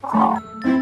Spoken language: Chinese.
好